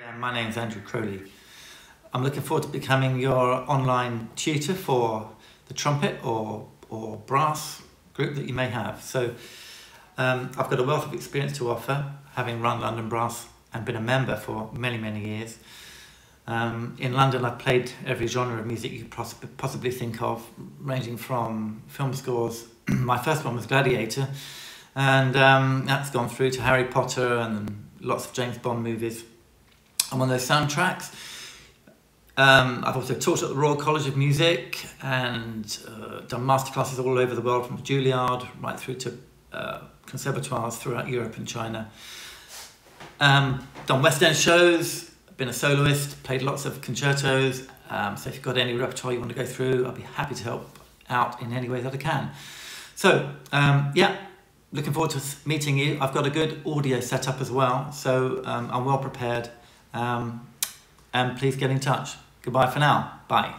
Yeah, my name's Andrew Crowley. I'm looking forward to becoming your online tutor for the trumpet or, or brass group that you may have. So um, I've got a wealth of experience to offer, having run London Brass and been a member for many, many years. Um, in London, I've played every genre of music you could possibly think of, ranging from film scores. My first one was Gladiator, and um, that's gone through to Harry Potter and lots of James Bond movies. I'm on those soundtracks. Um, I've also taught at the Royal College of Music and uh, done masterclasses all over the world, from Juilliard right through to uh, conservatoires throughout Europe and China. Um, done West End shows, been a soloist, played lots of concertos. Um, so if you've got any repertoire you want to go through, I'll be happy to help out in any way that I can. So um, yeah, looking forward to meeting you. I've got a good audio setup as well, so um, I'm well prepared. Um, and please get in touch. Goodbye for now. Bye.